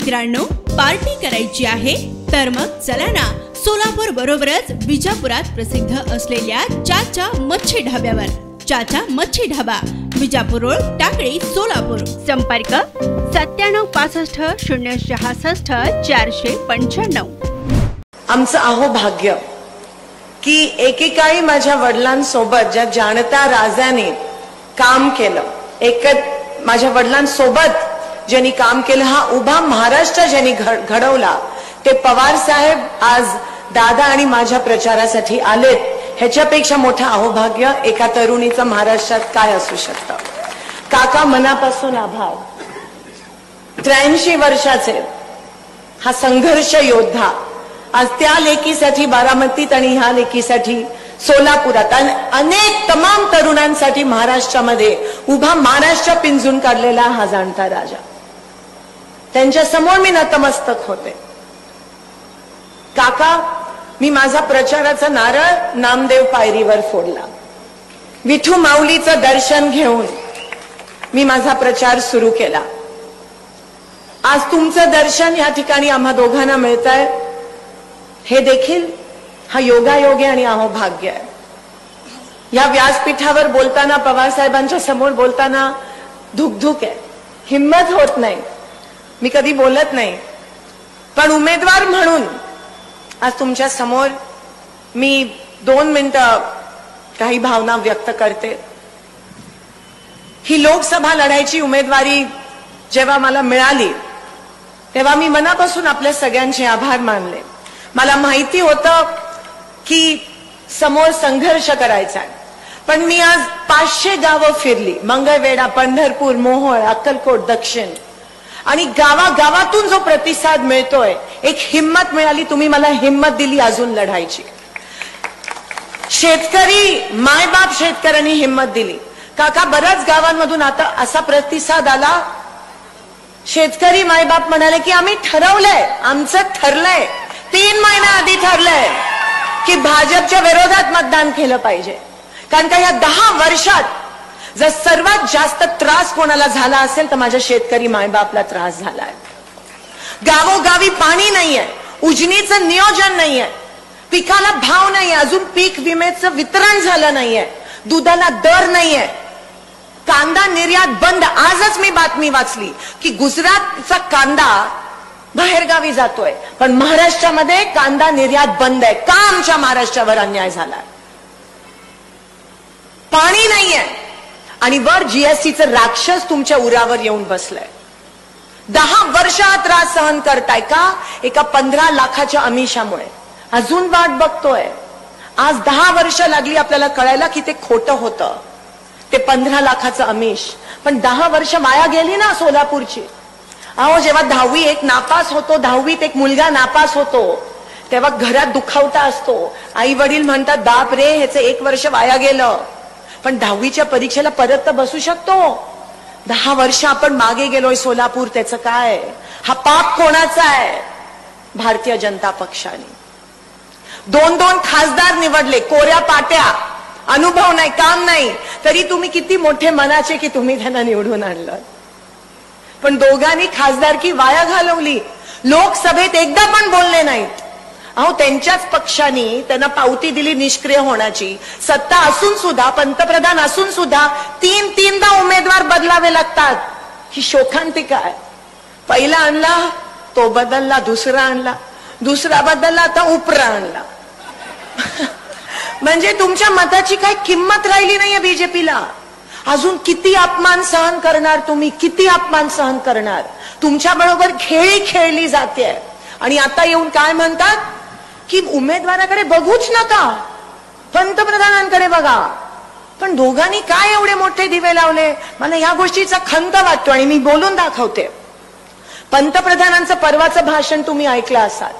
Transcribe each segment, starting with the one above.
मित्रांनो पार्टी करायची आहे तर मग चला ना सोलापूर बरोबरच विजापुरात प्रसिद्ध असलेल्या चाचा मच्छी ढाब्यावर. चाचा मच्छी ढाबा विजापूर रोड टाकळी सोलापूर. संपर्क सत्त्याण्णव पासष्ट शून्य सहासष्ट चारशे पंच्याण्णव. आमचं अहो भाग्य की एकेकाळी माझ्या वडिलांसोबत ज्या जाणता राजाने काम केलं एकत माझ्या वडिलांसोबत ज्यांनी काम केलं हा उभा महाराष्ट्र ज्यांनी घडवला ते पवार साहेब आज दादा आणि माझ्या प्रचारासाठी आलेत. ह्याच्यापेक्षा मोठं अहोभाग्य एका तरुणीचं महाराष्ट्रात काय असू शकतं? काका मनापासून आभार. त्र्याऐंशी वर्षाचे हा संघर्ष योद्धा आज त्या लेकीसाठी बारामतीत आणि ह्या लेकीसाठी सोलापुरात आणि अनेक तमाम तरुणांसाठी महाराष्ट्रामध्ये उभा महाराष्ट्र पिंजून काढलेला हा जाणता राजा. त्यांच्यासमोर मी नतमस्तक होते. काका मी माझा प्रचाराचा नारळ नामदेव पायरीवर फोडला. विठू माऊलीचं दर्शन घेऊन मी माझा प्रचार सुरू केला. आज तुमचं दर्शन या ठिकाणी आम्हा दोघांना मिळत आहे हे देखील हा योगायोग आणि अहो भाग्य आहे. या व्यासपीठावर बोलताना पवार साहेबांच्या समोर बोलताना धुकधुक आहे. हिंमत होत नाही. मी कधी बोलत नाही. पण उमेदवार म्हणून आज तुमच्यासमोर मी दोन मिनिटं काही भावना व्यक्त करते. ही लोकसभा लढायची उमेदवारी जेव्हा मला मिळाली तेव्हा मी मनापासून आपल्या सगळ्यांचे आभार मानले. मला माहिती होतं की समोर संघर्ष करायचा आहे. पण मी आज पाचशे गावं फिरली. मंगळवेढा पंढरपूर मोहोळ अक्कलकोट दक्षिण. आणि गावागावातून जो प्रतिसाद मिळतोय एक हिंमत मिळाली तुम्ही मला हिंमत दिली अजून लढायची. शेतकरी मायबाप शेतकऱ्यांनी हिंमत दिली. काका बऱ्याच गावांमधून आता असा प्रतिसाद आला. शेतकरी मायबाप म्हणाले की आम्ही ठरवलंय आमचं ठरलंय. तीन महिना आधी ठरलंय की भाजपच्या विरोधात मतदान केलं पाहिजे. कारण का या दहा वर्षात जर सर्वात जास्त त्रास कोणाला झाला असेल तर माझ्या शेतकरी मायबापला त्रास झालाय. गावोगावी पाणी नाहीये उजनीचं नियोजन नाहीये पिकाला भाव नाहीये अजून पीक विम्याचं वितरण झालं नाहीये दुधाला दर नाहीये. कांदा निर्यात बंद. आजच मी बातमी वाचली की गुजरातचा कांदा बाहेरगावी जातोय पण महाराष्ट्रामध्ये कांदा निर्यात बंद आहे. का आमच्या महाराष्ट्रावर अन्याय झाला पाणी नाहीये. आणि वर जीएसटीचं राक्षस तुमच्या उरावर येऊन बसलंय. दहा वर्ष त्रास सहन करताय का? एका पंधरा लाखाच्या अमिषामुळे. अजून वाट बघतोय. आज दहा वर्ष लागली आपल्याला कळायला की ते खोटं होतं. ते पंधरा लाखाचं अमिष. पण दहा वर्ष माया गेली ना सोलापूरची. अहो जेव्हा दहावी एक नापास होतो दहावीत एक मुलगा नापास होतो तेव्हा घरात दुखावता असतो. आई वडील म्हणतात बाप रे ह्याचं एक वर्ष वाया गेलं. पण दहावीच्या परीक्षेला परत तर बसू शकतो. दहा वर्ष आपण मागे गेलोय सोलापूर त्याचं काय? हा पाप कोणाचा आहे? भारतीय जनता पक्षाने. दोन दोन खासदार निवडले कोऱ्या पाट्या. अनुभव नाही काम नाही. तरी तुम्ही किती मोठे मनाचे की तुम्ही त्यांना निवडून आणलं. पण दोघांनी खासदारकी वाया घालवली. लोकसभेत एकदा पण बोलले नाहीत. अहो त्यांच्याच पक्षाने त्यांना पावती दिली निष्क्रिय होण्याची. सत्ता असून सुद्धा पंतप्रधान असून सुद्धा तीन तीनदा उमेदवार बदलावे लागतात. ही शोकांतिका आहे. पहिला आणला तो बदलला दुसरा आणला. दुसरा बदलला आता उपरा आणला. म्हणजे तुमच्या मताची काही किंमत राहिली नाहीये बीजेपीला. अजून किती अपमान सहन करणार तुम्ही? किती अपमान सहन करणार? तुमच्या बरोबर खेळी खेळली जाते. आणि आता येऊन काय म्हणतात? की उमेदवाराकडे बघूच नका. पंतप्रधानांकडे बघा. पण दोघांनी काय एवढे मोठे दिवे लावले? मला या गोष्टीचा खंत वाटतो आणि मी बोलून दाखवते. पंतप्रधानांचं परवाचं भाषण तुम्ही ऐकलं असाल.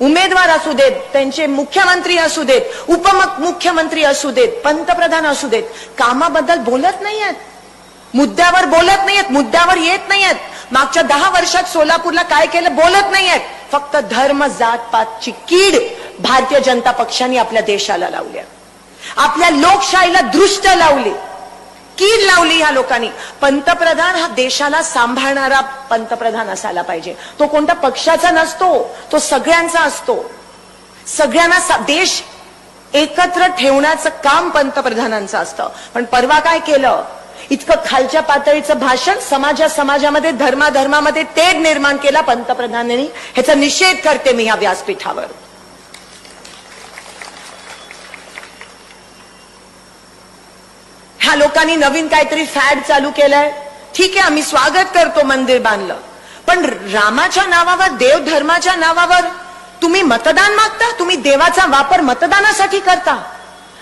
उमेदवार असू देत त्यांचे मुख्यमंत्री असू देत उपमुख्यमंत्री असू देत पंतप्रधान असू देत कामाबद्दल बोलत नाहीयेत मुद्द्यावर बोलत नाहीयेत मुद्द्यावर येत नाहीयेत मागच्या दहा वर्षात सोलापूरला काय केलं बोलत नाहीयेत फक्त धर्म जात पातची कीड भारतीय जनता पक्षाने आपल्या देशाला लावल्या आपल्या लोकशाहीला दृष्ट लावली. कीड लावली ह्या लोकांनी. पंतप्रधान हा देशाला सांभाळणारा पंतप्रधान असायला पाहिजे. तो कोणता पक्षाचा नसतो तो सगळ्यांचा असतो. सगळ्यांना देश एकत्र ठेवण्याचं काम पंतप्रधानांचं असतं. पण परवा काय केलं? इतकं खालच्या पातळीचं भाषण समाजा समाजामध्ये धर्माधर्मामध्ये तेढ निर्माण केला पंतप्रधानांनी. ह्याचा निषेध करते मी या व्यासपीठावर. ह्या लोकांनी नवीन काहीतरी फॅड चालू केलाय. ठीक आहे आम्ही स्वागत करतो मंदिर बांधलं. पण रामाच्या नावावर देव धर्माच्या नावावर तुम्ही मतदान मागता? तुम्ही देवाचा वापर मतदानासाठी करता?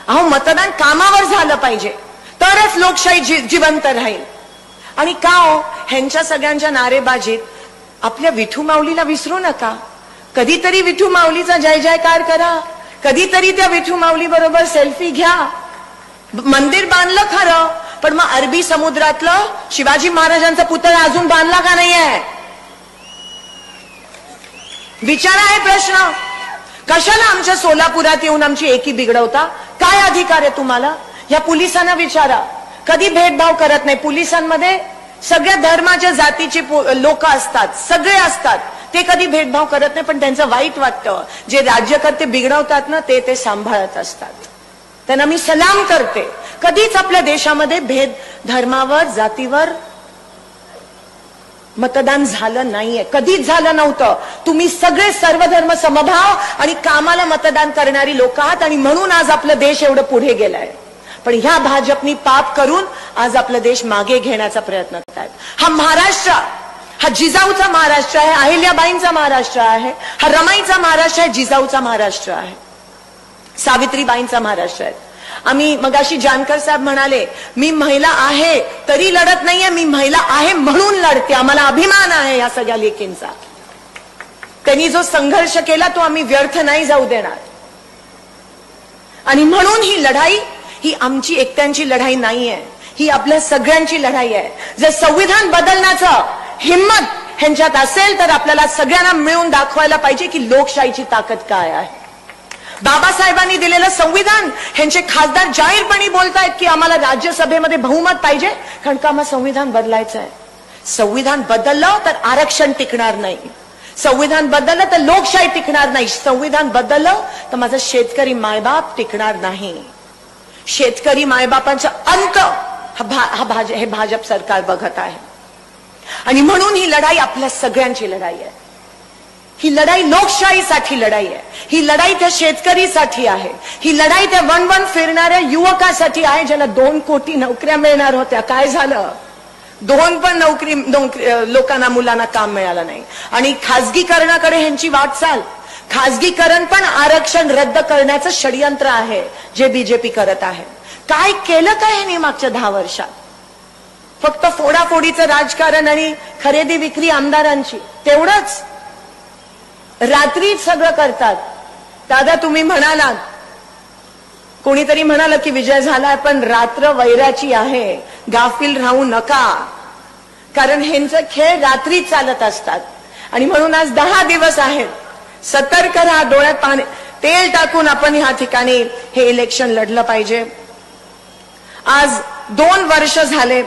अहो मतदान कामावर झालं पाहिजे. तरच लोकशाही जी जिवंत राहील. आणि का हो ह्यांच्या सगळ्यांच्या नारेबाजीत आपल्या विठू माऊलीला विसरू नका. कधीतरी विठू माऊलीचा जय जयकार करा. कधीतरी त्या विठू माऊली बरोबर सेल्फी घ्या. मंदिर बांधलं खरं पण मग अरबी समुद्रातलं शिवाजी महाराजांचा पुतळा अजून बांधला का नाहीये? विचारा आहे प्रश्न. कशाला आमच्या सोलापुरात येऊन आमची एकी बिघडवता? काय अधिकार आहे तुम्हाला? या पोलिसांना विचारा. कधी भेदभाव करत नाही. पोलिसांमध्ये सगळ्या धर्माच्या जातीचे लोक असतात. सगळे असतात. ते कधी भेदभाव करत नाही पण त्यांचं वाईट वाटतं. जे राज्यकर्ते बिघडवतात ना ते ते सांभाळत असतात. त्यांना मी सलाम करते. कधीच आपल्या देशामध्ये भेद धर्मावर जातीवर मतदान झालं नाहीये. कधीच झालं नव्हतं. तुम्ही सगळे सर्वधर्म समभाव आणि कामाला मतदान करणारी लोक आहात आणि म्हणून आज आपलं देश एवढं पुढे गेलाय. पण ह्या भाजपनी पाप करून आज आपला देश मागे घेण्याचा प्रयत्न करतायत. हा महाराष्ट्र हा जिजाऊचा महाराष्ट्र आहे अहिल्याबाईंचा महाराष्ट्र आहे हा रमाईचा महाराष्ट्र आहे जिजाऊचा महाराष्ट्र आहे सावित्रीबाईंचा महाराष्ट्र आहे. आम्ही मगाशी जानकर साहेब म्हणाले मी महिला आहे तरी लढत नाहीये मी महिला आहे म्हणून लढते आम्हाला अभिमान आहे या सगळ्या लेखींचा त्यांनी जो संघर्ष केला तो आम्ही व्यर्थ नाही जाऊ देणार. आणि म्हणून ही लढाई ही आमची एकट्यांची लढाई नाहीये. ही आपल्या सगळ्यांची लढाई आहे. जर संविधान बदलण्याचं हिंमत ह्यांच्यात असेल तर आपल्याला सगळ्यांना मिळून दाखवायला पाहिजे की लोकशाहीची ताकद काय आहे. बाबासाहेबांनी दिलेलं संविधान ह्यांचे खासदार जाहीरपणे बोलतायत की आम्हाला राज्यसभेमध्ये बहुमत पाहिजे कारण का आम्हाला संविधान बदलायचं आहे संविधान बदललं तर आरक्षण टिकणार नाही. संविधान बदललं तर लोकशाही टिकणार नाही. संविधान बदललं तर माझा शेतकरी मायबाप टिकणार नाही. शेतकरी मायबापांचा अंत हा भा हा भाज हे भाजप सरकार बघत आहे. आणि म्हणून ही लढाई आपल्या सगळ्यांची लढाई आहे. ही लढाई लोकशाहीसाठी लढाई आहे. ही लढाई त्या शेतकरीसाठी आहे. ही लढाई त्या वन वन फिरणाऱ्या युवकासाठी आहे ज्यांना दोन कोटी नोकऱ्या मिळणार होत्या. काय झालं? दोन पण नोकरी नोकरी लोकांना मुलांना काम मिळालं नाही. आणि खाजगीकरणाकडे ह्यांची वाटचाल खाजगीकरण पण आरक्षण रद्द करण्याचं षडयंत्र आहे जे बीजेपी करत आहे. काय केलं काय ह्यांनी मागच्या दहा वर्षात? फक्त फोडाफोडीचं राजकारण आणि खरेदी विक्री आमदारांची तेवढंच? रात्रीच सगळं करतात. दादा तुम्ही म्हणालात. कोणीतरी म्हणाल की विजय झालाय पण रात्र वैराची आहे. गाफील राहू नका. कारण ह्यांचे खेळ रात्री चालत असतात. आणि म्हणून आज दहा दिवस आहेत. सतर्क राहा डोळ्यात पाणी तेल टाकून आपण ह्या ठिकाणी हे इलेक्शन लढलं पाहिजे. आज दोन वर्ष झाले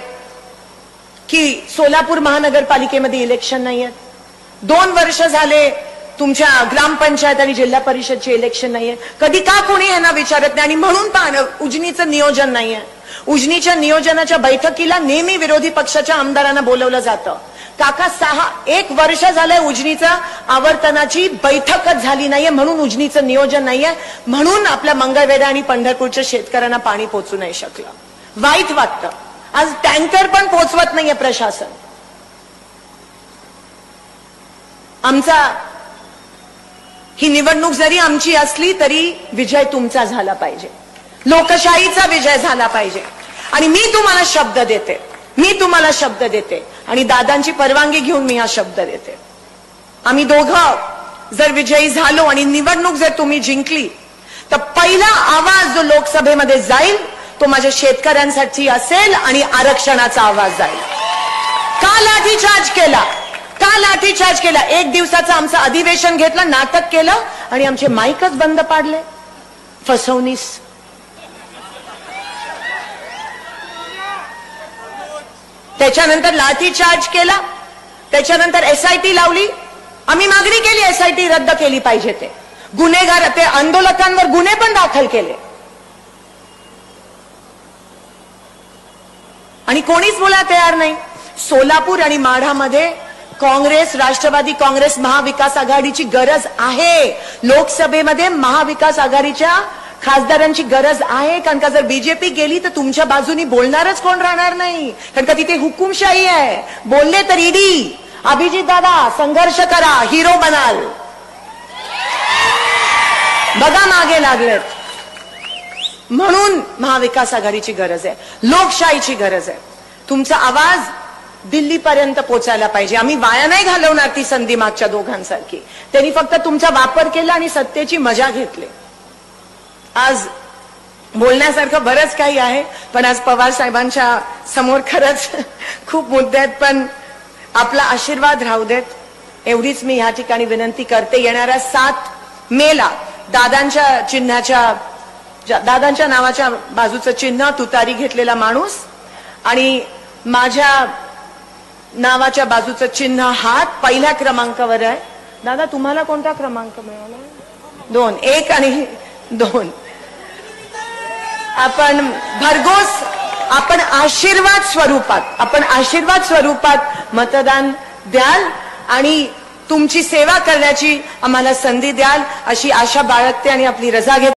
की सोलापूर महानगरपालिकेमध्ये इलेक्शन नाही आहेत दोन वर्ष झाले तुमच्या ग्रामपंचायत आणि जिल्हा परिषदचे इलेक्शन नाहीये. कधी का कोणी यांना विचारत नाही आणि म्हणून पाहणं उजनीचं नियोजन नाहीये. उजनीच्या नियोजनाच्या बैठकीला नेहमी विरोधी पक्षाच्या आमदारांना बोलवलं जातं. काका सहा एक वर्ष झालंय उजनीचं. आवर्तनाची बैठकच झाली नाहीये म्हणून उजनीचं नियोजन नाहीये. म्हणून आपल्या मंगळवेढा आणि पंढरपूरच्या शेतकऱ्यांना पाणी पोचू नाही शकलं. वाईट वाटतं. आज टँकर पण पोचवत नाहीये प्रशासन. आमचा ही निवडणूक जरी आमची असली तरी विजय तुमचा झाला पाहिजे. लोकशाहीचा विजय झाला पाहिजे. आणि मी तुम्हाला शब्द देते. मी तुम्हाला शब्द देते. आणि दादांची परवानगी घेऊन मी हा शब्द देते. आम्ही दोघं जर विजयी झालो आणि निवडणूक जर तुम्ही जिंकली तर पहिला आवाज जो लोकसभेमध्ये जाईल तो माझ्या शेतकऱ्यांसाठी असेल आणि आरक्षणाचा आवाज जाईल. का लाठीचार्ज केला. का लाठीचार्ज केला. एक दिवसाचं आमचं अधिवेशन घेतलं नाटक केलं आणि आमचे माईकच बंद पाडले. फसवणीस. त्याच्यानंतर लाठी चार्ज केला. त्याच्यानंतर एसआयटी लावली. आम्ही मागणी केली एसआयटी रद्द केली पाहिजे ते. गुन्हेगार ते आंदोलकांवर गुन्हे पण दाखल केले. आणि कोणीच बोला तयार नाही. सोलापूर आणि माढामध्ये काँग्रेस राष्ट्रवादी काँग्रेस महाविकास आघाडीची गरज आहे. लोकसभेमध्ये महाविकास आघाडीच्या खासदारांची गरज आहे? कारण का जर बीजेपी गेली तर तुमच्या बाजूनी बोलणारच कोण राहणार नाही? कारण का तिथे हुकुमशाही आहे. बोलले तर ईडी अभिजित दादा संघर्ष करा हिरो बनाल. बघा मागे लागलेत. म्हणून महाविकास आघाडीची गरज आहे. लोकशाहीची गरज आहे. तुमचा आवाज दिल्लीपर्यंत पोचायला पाहिजे. आम्ही वाया नाही घालवणार ती संधी मागच्या दोघांसारखी. त्यांनी फक्त तुमचा वापर केला आणि सत्तेची मजा घेतली. आज बोलण्यासारखं बरंच काही आहे पण आज पवार साहेबांच्या समोर खरंच खूप मुद्दे आहेत पण आपला आशीर्वाद राहू देत. एवढीच मी ह्या ठिकाणी विनंती करते येणाऱ्या सात मेला दादांच्या चिन्हाच्या ज्या- दादांच्या नावाच्या बाजूचं चिन्ह तुतारी घेतलेला माणूस आणि माझ्या नावाच्या बाजूचं चिन्ह हात पहिल्या क्रमांकावर आहे. दादा तुम्हाला कोणता क्रमांक मिळाला? दोन एक आणि दोन. आपण भरघोस आपण आशीर्वाद स्वरूपात आपण आशीर्वाद स्वरूपात मतदान द्याल आणि तुमची सेवा करण्याची आम्हाला संधी द्याल अशी आशा बाळगते आणि आपली रजा घेते.